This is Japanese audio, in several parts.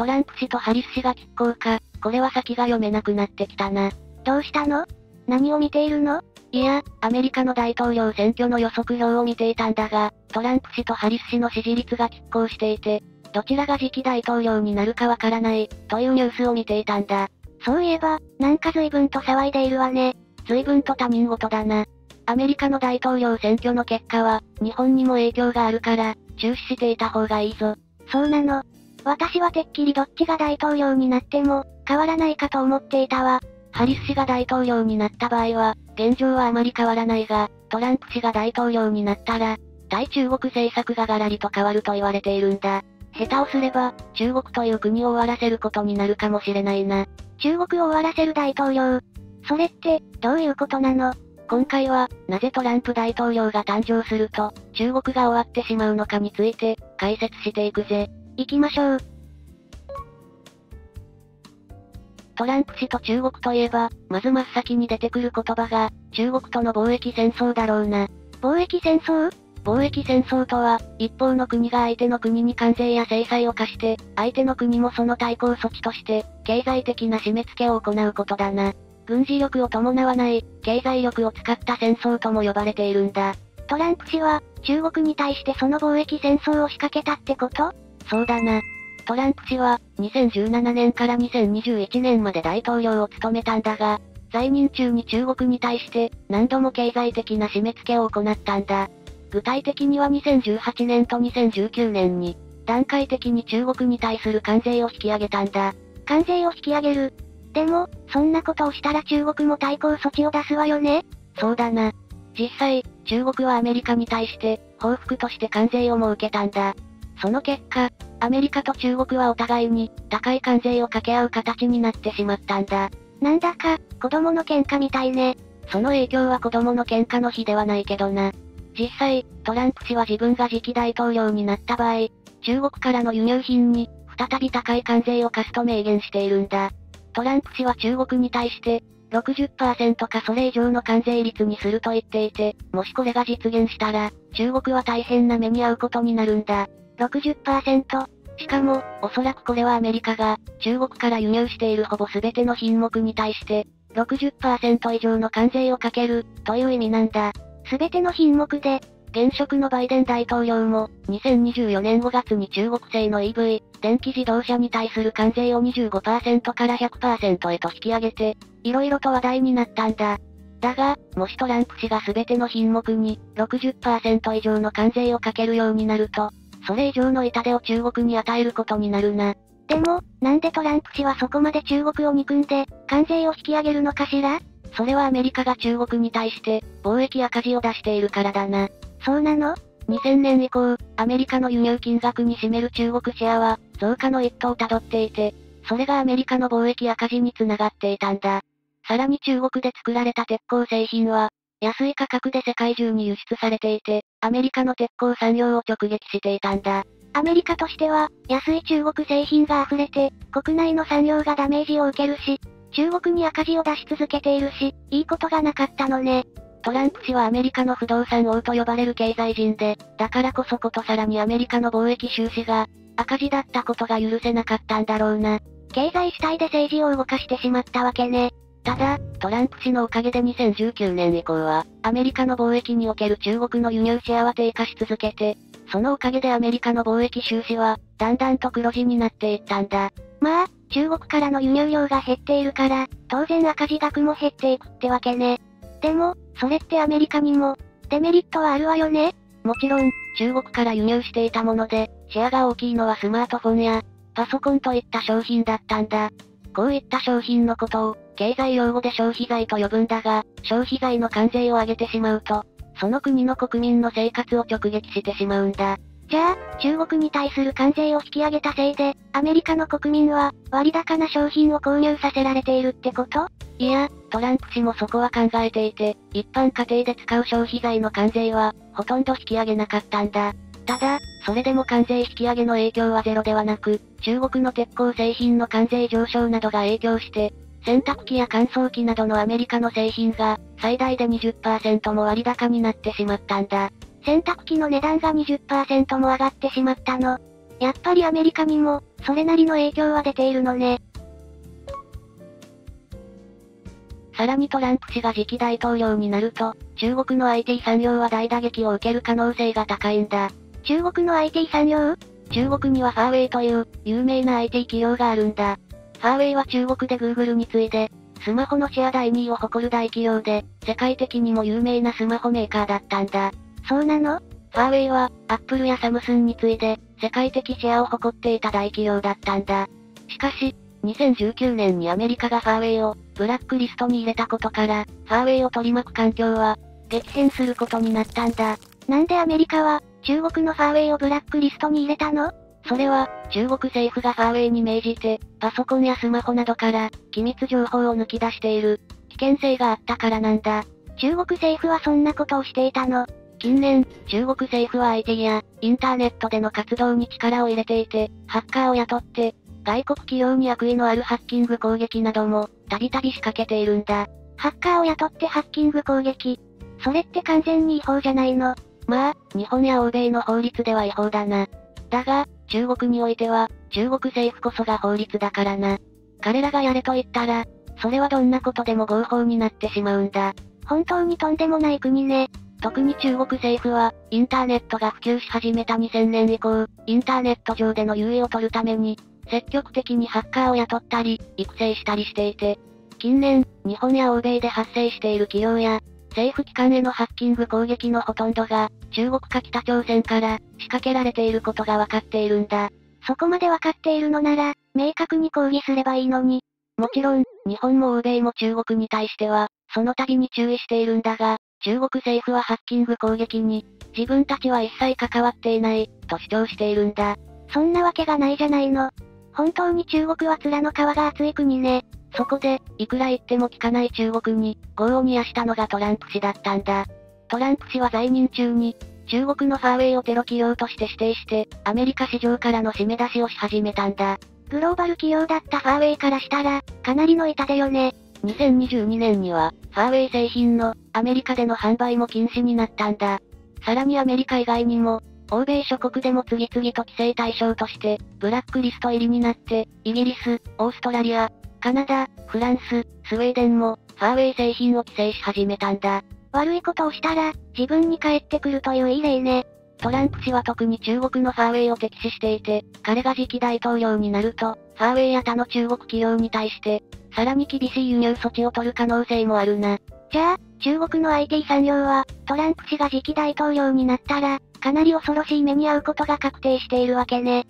トランプ氏とハリス氏が拮抗か、これは先が読めなくなってきたな。どうしたの？何を見ているの？いや、アメリカの大統領選挙の予測表を見ていたんだが、トランプ氏とハリス氏の支持率が拮抗していて、どちらが次期大統領になるかわからない、というニュースを見ていたんだ。そういえば、なんか随分と騒いでいるわね。随分と他人事だな。アメリカの大統領選挙の結果は、日本にも影響があるから、注視していた方がいいぞ。そうなの。私はてっきりどっちが大統領になっても、変わらないかと思っていたわ。ハリス氏が大統領になった場合は、現状はあまり変わらないが、トランプ氏が大統領になったら、対中国政策がガラリと変わると言われているんだ。下手をすれば、中国という国を終わらせることになるかもしれないな。中国を終わらせる大統領。それって、どういうことなの？今回は、なぜトランプ大統領が誕生すると、中国が終わってしまうのかについて、解説していくぜ。行きましょう。トランプ氏と中国といえば、まず真っ先に出てくる言葉が、中国との貿易戦争だろうな。貿易戦争？貿易戦争とは、一方の国が相手の国に関税や制裁を課して、相手の国もその対抗措置として、経済的な締め付けを行うことだな。軍事力を伴わない、経済力を使った戦争とも呼ばれているんだ。トランプ氏は、中国に対してその貿易戦争を仕掛けたってこと？そうだな。トランプ氏は、2017年から2021年まで大統領を務めたんだが、在任中に中国に対して、何度も経済的な締め付けを行ったんだ。具体的には2018年と2019年に、段階的に中国に対する関税を引き上げたんだ。関税を引き上げる。でも、そんなことをしたら中国も対抗措置を出すわよねそうだな。実際、中国はアメリカに対して、報復として関税を設けたんだ。その結果、アメリカと中国はお互いに、高い関税を掛け合う形になってしまったんだ。なんだか、子供の喧嘩みたいね。その影響は子供の喧嘩の日ではないけどな。実際、トランプ氏は自分が次期大統領になった場合、中国からの輸入品に、再び高い関税を課すと明言しているんだ。トランプ氏は中国に対して、60%かそれ以上の関税率にすると言っていて、もしこれが実現したら、中国は大変な目に遭うことになるんだ。60%? しかも、おそらくこれはアメリカが、中国から輸入しているほぼ全ての品目に対して、60%以上の関税をかける、という意味なんだ。全ての品目で、現職のバイデン大統領も、2024年5月に中国製の EV、電気自動車に対する関税を25%から100%へと引き上げて、色々と話題になったんだ。だが、もしトランプ氏が全ての品目に60%以上の関税をかけるようになると、それ以上の痛手を中国に与えることになるな。でも、なんでトランプ氏はそこまで中国を憎んで、関税を引き上げるのかしら？それはアメリカが中国に対して、貿易赤字を出しているからだな。そうなの ?2000 年以降、アメリカの輸入金額に占める中国シェアは、増加の一途をたどっていて、それがアメリカの貿易赤字につながっていたんだ。さらに中国で作られた鉄鋼製品は、安い価格で世界中に輸出されていて、アメリカの鉄鋼産業を直撃していたんだ。アメリカとしては、安い中国製品が溢れて、国内の産業がダメージを受けるし、中国に赤字を出し続けているし、いいことがなかったのね。トランプ氏はアメリカの不動産王と呼ばれる経済人で、だからこそことさらにアメリカの貿易収支が、赤字だったことが許せなかったんだろうな。経済主体で政治を動かしてしまったわけね。ただ、トランプ氏のおかげで2019年以降は、アメリカの貿易における中国の輸入シェアは低下し続けて、そのおかげでアメリカの貿易収支は、だんだんと黒字になっていったんだ。まあ、中国からの輸入量が減っているから、当然赤字額も減っていくってわけね。でも、それってアメリカにも、デメリットはあるわよねもちろん、中国から輸入していたもので、シェアが大きいのはスマートフォンや、パソコンといった商品だったんだ。こういった商品のことを、経済用語で消費財と呼ぶんだが、消費財の関税を上げてしまうと、その国の国民の生活を直撃してしまうんだ。じゃあ、中国に対する関税を引き上げたせいで、アメリカの国民は、割高な商品を購入させられているってこと？いや、トランプ氏もそこは考えていて、一般家庭で使う消費財の関税は、ほとんど引き上げなかったんだ。ただ、それでも関税引き上げの影響はゼロではなく、中国の鉄鋼製品の関税上昇などが影響して、洗濯機や乾燥機などのアメリカの製品が、最大で20%も割高になってしまったんだ。洗濯機の値段が20%も上がってしまったの。やっぱりアメリカにも、それなりの影響は出ているのね。さらにトランプ氏が次期大統領になると、中国の IT 産業は大打撃を受ける可能性が高いんだ。中国の IT 産業？中国にはファーウェイという、有名な IT 企業があるんだ。ファーウェイは中国で Google に次いで、スマホのシェア第2位を誇る大企業で、世界的にも有名なスマホメーカーだったんだ。そうなの？ファーウェイは、アップルやサムスンに次いで、世界的シェアを誇っていた大企業だったんだ。しかし、2019年にアメリカがファーウェイを、ブラックリストに入れたことから、ファーウェイを取り巻く環境は、激変することになったんだ。なんでアメリカは、中国のファーウェイをブラックリストに入れたの？それは、中国政府がファーウェイに命じて、パソコンやスマホなどから、機密情報を抜き出している、危険性があったからなんだ。中国政府はそんなことをしていたの？近年、中国政府は IT や、インターネットでの活動に力を入れていて、ハッカーを雇って、外国企業に悪意のあるハッキング攻撃なども、たびたび仕掛けているんだ。ハッカーを雇ってハッキング攻撃。それって完全に違法じゃないの？まあ、日本や欧米の法律では違法だな。だが、中国においては、中国政府こそが法律だからな。彼らがやれと言ったら、それはどんなことでも合法になってしまうんだ。本当にとんでもない国ね。特に中国政府は、インターネットが普及し始めた2000年以降、インターネット上での優位を取るために、積極的にハッカーを雇ったり、育成したりしていて、近年、日本や欧米で発生している企業や、政府機関へのハッキング攻撃のほとんどが、中国か北朝鮮から仕掛けられていることがわかっているんだ。そこまでわかっているのなら、明確に抗議すればいいのに。もちろん、日本も欧米も中国に対しては、その度に注意しているんだが、中国政府はハッキング攻撃に、自分たちは一切関わっていない、と主張しているんだ。そんなわけがないじゃないの。本当に中国は面の皮が厚い国ね。そこで、いくら言っても聞かない中国に、業を煮やしたのがトランプ氏だったんだ。トランプ氏は在任中に、中国のファーウェイをテロ企業として指定して、アメリカ市場からの締め出しをし始めたんだ。グローバル企業だったファーウェイからしたら、かなりの痛手よね。2022年には、ファーウェイ製品の、アメリカでの販売も禁止になったんだ。さらにアメリカ以外にも、欧米諸国でも次々と規制対象として、ブラックリスト入りになって、イギリス、オーストラリア、カナダ、フランス、スウェーデンも、ファーウェイ製品を規制し始めたんだ。悪いことをしたら、自分に返ってくるといういい例ね。トランプ氏は特に中国のファーウェイを敵視していて、彼が次期大統領になると、ファーウェイや他の中国企業に対して、さらに厳しい輸入措置を取る可能性もあるな。じゃあ、中国の IT 産業は、トランプ氏が次期大統領になったら、かなり恐ろしい目に遭うことが確定しているわけね。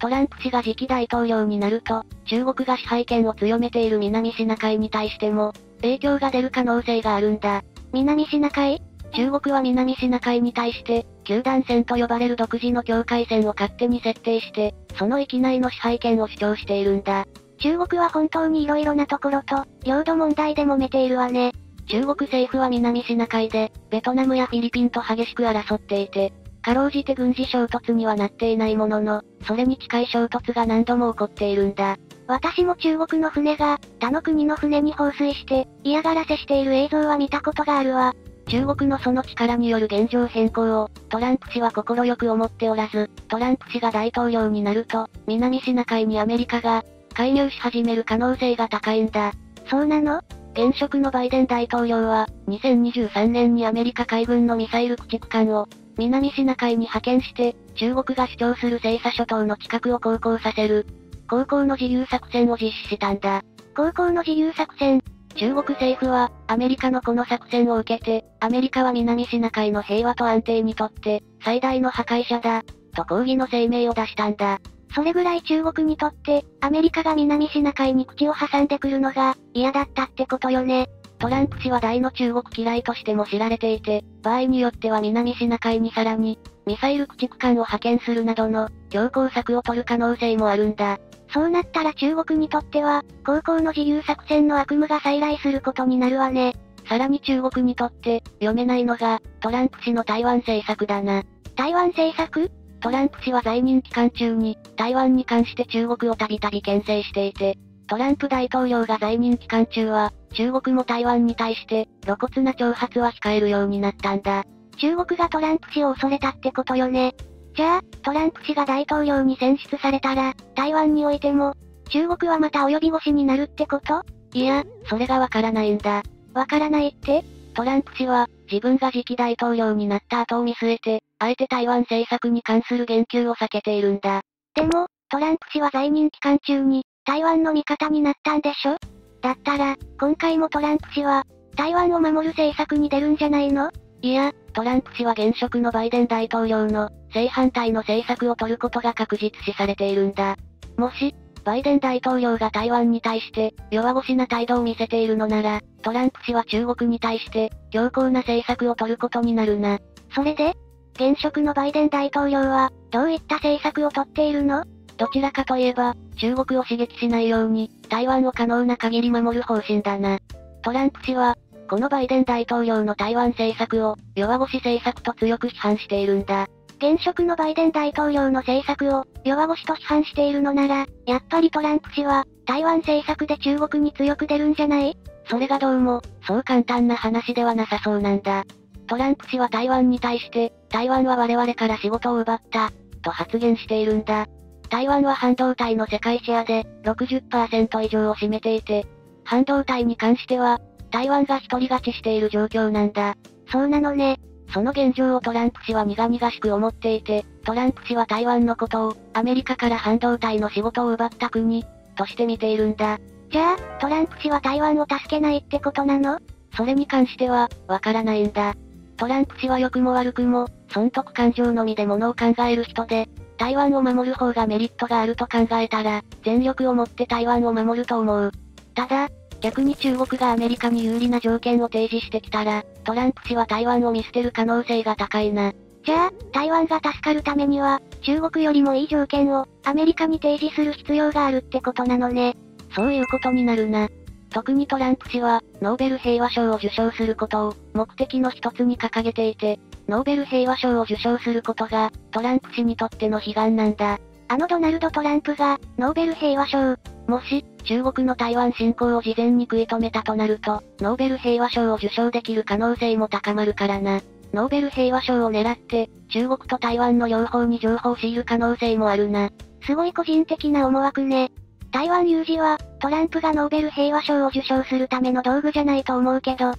トランプ氏が次期大統領になると、中国が支配権を強めている南シナ海に対しても、影響が出る可能性があるんだ。南シナ海？中国は南シナ海に対して、球団線と呼ばれる独自の境界線を勝手に設定して、その域内の支配権を主張しているんだ。中国は本当に色々なところと、領土問題で揉めているわね。中国政府は南シナ海で、ベトナムやフィリピンと激しく争っていて、かろうじて軍事衝突にはなっていないものの、それに近い衝突が何度も起こっているんだ。私も中国の船が、他の国の船に放水して、嫌がらせしている映像は見たことがあるわ。中国のその力による現状変更を、トランプ氏は快く思っておらず、トランプ氏が大統領になると、南シナ海にアメリカが、介入し始める可能性が高いんだ。そうなの？現職のバイデン大統領は、2023年にアメリカ海軍のミサイル駆逐艦を、南シナ海に派遣して、中国が主張する西沙諸島の近くを航行させる、航行の自由作戦を実施したんだ。航行の自由作戦中国政府は、アメリカのこの作戦を受けて、アメリカは南シナ海の平和と安定にとって、最大の破壊者だ、と抗議の声明を出したんだ。それぐらい中国にとって、アメリカが南シナ海に口を挟んでくるのが、嫌だったってことよね。トランプ氏は大の中国嫌いとしても知られていて、場合によっては南シナ海にさらに、ミサイル駆逐艦を派遣するなどの、強硬策を取る可能性もあるんだ。そうなったら中国にとっては、高校の自由作戦の悪夢が再来することになるわね。さらに中国にとって、読めないのが、トランプ氏の台湾政策だな。台湾政策？トランプ氏は在任期間中に、台湾に関して中国をたびたび牽制していて、トランプ大統領が在任期間中は、中国も台湾に対して、露骨な挑発は控えるようになったんだ。中国がトランプ氏を恐れたってことよね。じゃあ、トランプ氏が大統領に選出されたら、台湾においても、中国はまた及び腰になるってこと？いや、それがわからないんだ。わからないって？トランプ氏は、自分が次期大統領になった後を見据えて、あえて台湾政策に関する言及を避けているんだ。でも、トランプ氏は在任期間中に、台湾の味方になったんでしょ？だったら、今回もトランプ氏は、台湾を守る政策に出るんじゃないの？いや、トランプ氏は現職のバイデン大統領の、正反対の政策を取ることが確実視されているんだ。もし、バイデン大統領が台湾に対して、弱腰な態度を見せているのなら、トランプ氏は中国に対して、強硬な政策を取ることになるな。それで現職のバイデン大統領は、どういった政策をとっているの？どちらかといえば、中国を刺激しないように、台湾を可能な限り守る方針だな。トランプ氏は、このバイデン大統領の台湾政策を、弱腰政策と強く批判しているんだ。現職のバイデン大統領の政策を、弱腰と批判しているのなら、やっぱりトランプ氏は、台湾政策で中国に強く出るんじゃない？それがどうも、そう簡単な話ではなさそうなんだ。トランプ氏は台湾に対して、台湾は我々から仕事を奪った、と発言しているんだ。台湾は半導体の世界シェアで60%以上を占めていて、半導体に関しては、台湾が一人勝ちしている状況なんだ。そうなのね。その現状をトランプ氏は苦々しく思っていて、トランプ氏は台湾のことを、アメリカから半導体の仕事を奪った国、として見ているんだ。じゃあ、トランプ氏は台湾を助けないってことなの？それに関しては、わからないんだ。トランプ氏は良くも悪くも、損得感情のみで物を考える人で、台湾を守る方がメリットがあると考えたら、全力を持って台湾を守ると思う。ただ、逆に中国がアメリカに有利な条件を提示してきたら、トランプ氏は台湾を見捨てる可能性が高いな。じゃあ、台湾が助かるためには、中国よりもいい条件を、アメリカに提示する必要があるってことなのね。そういうことになるな。特にトランプ氏は、ノーベル平和賞を受賞することを、目的の一つに掲げていて、ノーベル平和賞を受賞することが、トランプ氏にとっての悲願なんだ。あのドナルド・トランプが、ノーベル平和賞。もし、中国の台湾侵攻を事前に食い止めたとなると、ノーベル平和賞を受賞できる可能性も高まるからな。ノーベル平和賞を狙って、中国と台湾の両方に情報を強いる可能性もあるな。すごい個人的な思惑ね。台湾有事は、トランプがノーベル平和賞を受賞するための道具じゃないと思うけど。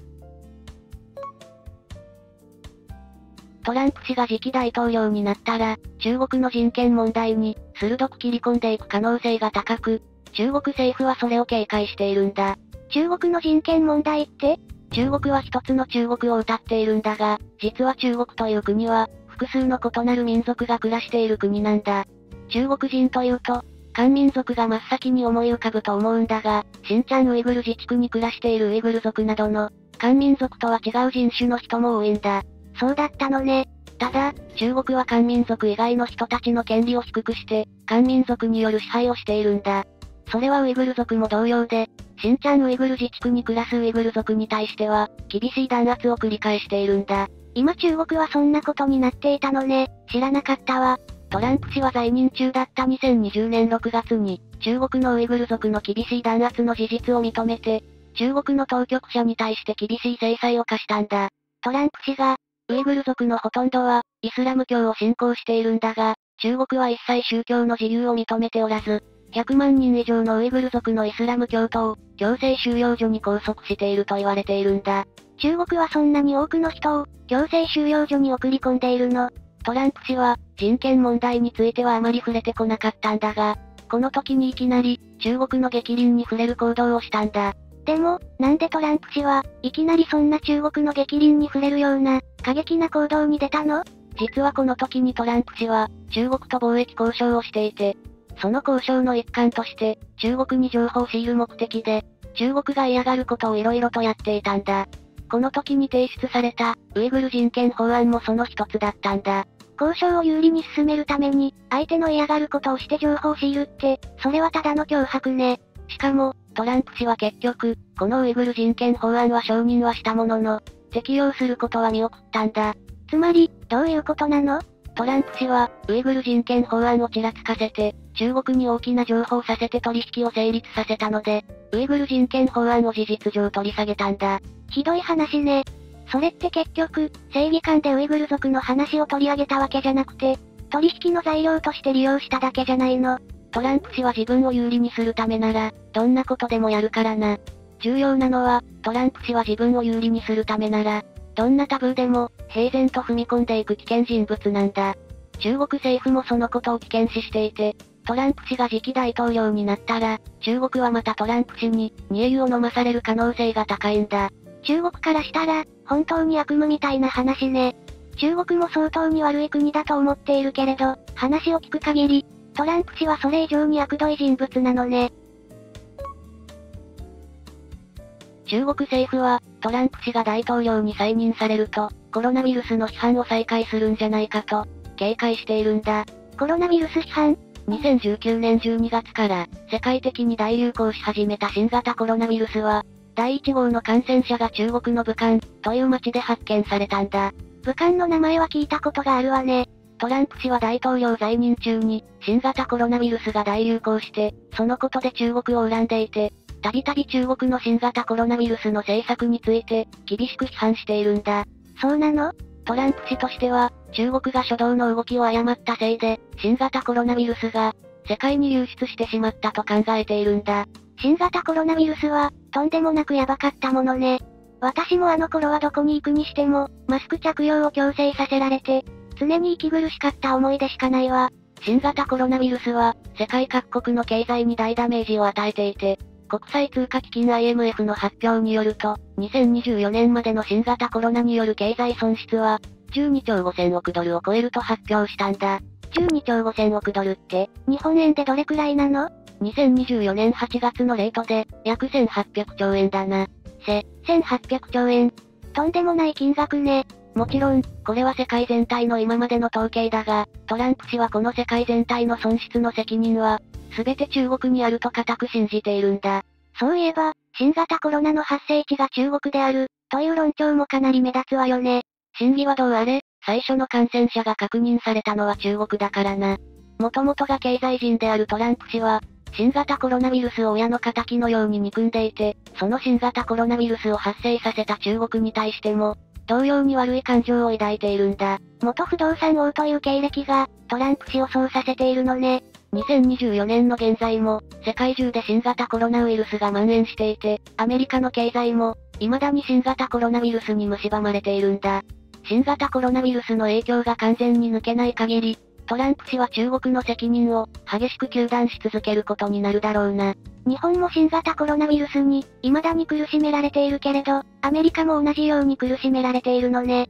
トランプ氏が次期大統領になったら、中国の人権問題に、鋭く切り込んでいく可能性が高く、中国政府はそれを警戒しているんだ。中国の人権問題って中国は一つの中国を歌っているんだが、実は中国という国は、複数の異なる民族が暮らしている国なんだ。中国人というと、漢民族が真っ先に思い浮かぶと思うんだが、新疆ウイグル自治区に暮らしているウイグル族などの、漢民族とは違う人種の人も多いんだ。そうだったのね。ただ、中国は漢民族以外の人たちの権利を低くして、漢民族による支配をしているんだ。それはウイグル族も同様で、新疆ウイグル自治区に暮らすウイグル族に対しては、厳しい弾圧を繰り返しているんだ。今中国はそんなことになっていたのね。知らなかったわ。トランプ氏は在任中だった2020年6月に、中国のウイグル族の厳しい弾圧の事実を認めて、中国の当局者に対して厳しい制裁を課したんだ。トランプ氏が、ウイグル族のほとんどは、イスラム教を信仰しているんだが、中国は一切宗教の自由を認めておらず、100万人以上のウイグル族のイスラム教徒を、強制収容所に拘束していると言われているんだ。中国はそんなに多くの人を、強制収容所に送り込んでいるの。トランプ氏は、人権問題についてはあまり触れてこなかったんだが、この時にいきなり、中国の激鱗に触れる行動をしたんだ。でも、なんでトランプ氏は、いきなりそんな中国の激鱗に触れるような、過激な行動に出たの？実はこの時にトランプ氏は、中国と貿易交渉をしていて、その交渉の一環として、中国に情報を強いる目的で、中国が嫌がることを色々とやっていたんだ。この時に提出された、ウイグル人権法案もその一つだったんだ。交渉を有利に進めるために、相手の嫌がることをして情報を強いるって、それはただの脅迫ね。しかも、トランプ氏は結局、このウイグル人権法案は承認はしたものの、適用することは見送ったんだ。つまり、どういうことなの？トランプ氏は、ウイグル人権法案をちらつかせて、中国に大きな情報をさせて取引を成立させたので、ウイグル人権法案を事実上取り下げたんだ。ひどい話ね。それって結局、正義感でウイグル族の話を取り上げたわけじゃなくて、取引の材料として利用しただけじゃないの。トランプ氏は自分を有利にするためなら、どんなことでもやるからな。重要なのは、トランプ氏は自分を有利にするためなら、どんなタブーでも、平然と踏み込んでいく危険人物なんだ。中国政府もそのことを危険視していて、トランプ氏が次期大統領になったら、中国はまたトランプ氏に、煮え湯を飲まされる可能性が高いんだ。中国からしたら、本当に悪夢みたいな話ね。中国も相当に悪い国だと思っているけれど、話を聞く限り、トランプ氏はそれ以上に悪どい人物なのね。中国政府は、トランプ氏が大統領に再任されると、コロナウイルスの批判を再開するんじゃないかと、警戒しているんだ。コロナウイルス批判？2019年12月から、世界的に大流行し始めた新型コロナウイルスは、第1号の感染者が中国の武漢、という町で発見されたんだ。武漢の名前は聞いたことがあるわね。トランプ氏は大統領在任中に、新型コロナウイルスが大流行して、そのことで中国を恨んでいて、たびたび中国の新型コロナウイルスの政策について、厳しく批判しているんだ。そうなの？トランプ氏としては、中国が初動の動きを誤ったせいで、新型コロナウイルスが、世界に流出してしまったと考えているんだ。新型コロナウイルスは、とんでもなくやばかったものね。私もあの頃はどこに行くにしても、マスク着用を強制させられて、常に息苦しかった思い出しかないわ。新型コロナウイルスは、世界各国の経済に大ダメージを与えていて、国際通貨基金 IMF の発表によると、2024年までの新型コロナによる経済損失は、12兆5000億ドルを超えると発表したんだ。12兆5000億ドルって、日本円でどれくらいなの ?2024 年8月のレートで、約1800兆円だな。せ、1800兆円。とんでもない金額ね。もちろん、これは世界全体の今までの統計だが、トランプ氏はこの世界全体の損失の責任は、すべて中国にあると固く信じているんだ。そういえば、新型コロナの発生地が中国である、という論調もかなり目立つわよね。真偽はどうあれ、最初の感染者が確認されたのは中国だからな。もともとが経済人であるトランプ氏は、新型コロナウイルスを親の仇のように憎んでいて、その新型コロナウイルスを発生させた中国に対しても、同様に悪い感情を抱いているんだ。元不動産王という経歴が、トランプ氏をそうさせているのね。2024年の現在も、世界中で新型コロナウイルスが蔓延していて、アメリカの経済も、未だに新型コロナウイルスに蝕まれているんだ。新型コロナウイルスの影響が完全に抜けない限り、トランプ氏は中国の責任を激しく糾弾し続けることになるだろうな。日本も新型コロナウイルスに、未だに苦しめられているけれど、アメリカも同じように苦しめられているのね。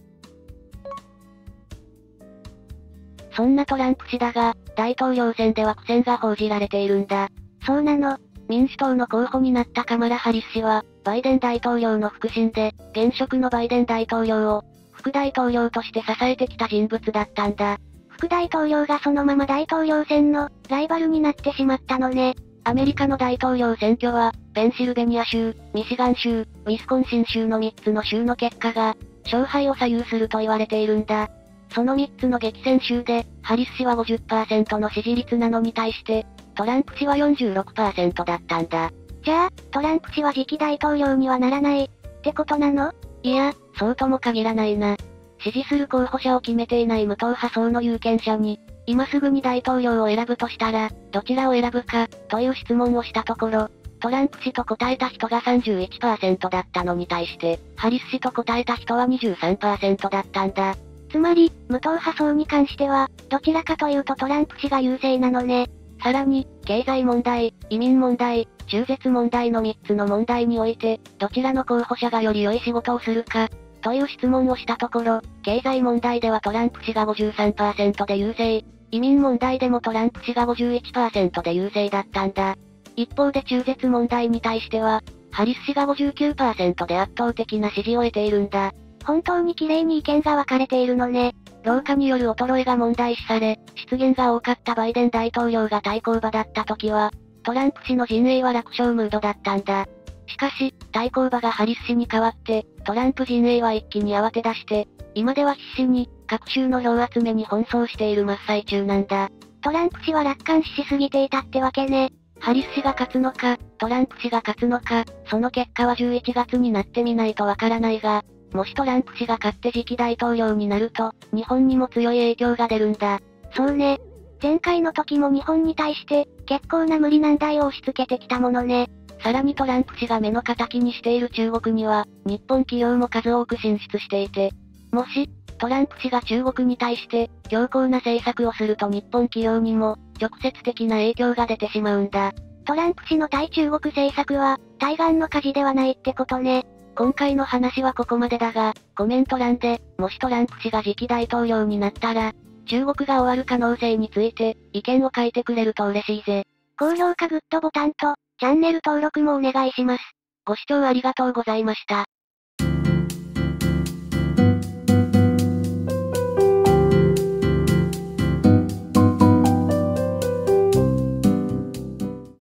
そんなトランプ氏だが、大統領選では苦戦が報じられているんだ。そうなの。民主党の候補になったカマラ・ハリス氏は、バイデン大統領の腹心で、現職のバイデン大統領を、副大統領として支えてきた人物だったんだ。副大統領がそのまま大統領選のライバルになってしまったのね。アメリカの大統領選挙は、ペンシルベニア州、ミシガン州、ウィスコンシン州の3つの州の結果が、勝敗を左右すると言われているんだ。その3つの激戦州で、ハリス氏は50%の支持率なのに対して、トランプ氏は46%だったんだ。じゃあ、トランプ氏は次期大統領にはならない、ってことなの？いや、そうとも限らないな。支持する候補者を決めていない無党派層の有権者に、今すぐに大統領を選ぶとしたら、どちらを選ぶか、という質問をしたところ、トランプ氏と答えた人が31%だったのに対して、ハリス氏と答えた人は23%だったんだ。つまり、無党派層に関しては、どちらかというとトランプ氏が優勢なのね。さらに、経済問題、移民問題、中絶問題の3つの問題において、どちらの候補者がより良い仕事をするか、という質問をしたところ、経済問題ではトランプ氏が53%で優勢、移民問題でもトランプ氏が51%で優勢だったんだ。一方で中絶問題に対しては、ハリス氏が59%で圧倒的な支持を得ているんだ。本当に綺麗に意見が分かれているのね。老化による衰えが問題視され、失言が多かったバイデン大統領が対抗馬だった時は、トランプ氏の陣営は楽勝ムードだったんだ。しかし、対抗馬がハリス氏に代わって、トランプ陣営は一気に慌て出して、今では必死に、各州の票集めに奔走している真っ最中なんだ。トランプ氏は楽観視しすぎていたってわけね。ハリス氏が勝つのか、トランプ氏が勝つのか、その結果は11月になってみないとわからないが、もしトランプ氏が勝って次期大統領になると、日本にも強い影響が出るんだ。そうね。前回の時も日本に対して、結構な無理難題を押し付けてきたものね。さらにトランプ氏が目の敵にしている中国には、日本企業も数多く進出していて、もし、トランプ氏が中国に対して、強硬な政策をすると日本企業にも、直接的な影響が出てしまうんだ。トランプ氏の対中国政策は、対岸の火事ではないってことね。今回の話はここまでだが、コメント欄で、もしトランプ氏が次期大統領になったら、中国が終わる可能性について、意見を書いてくれると嬉しいぜ。高評価グッドボタンと、チャンネル登録もお願いします。ご視聴ありがとうございました。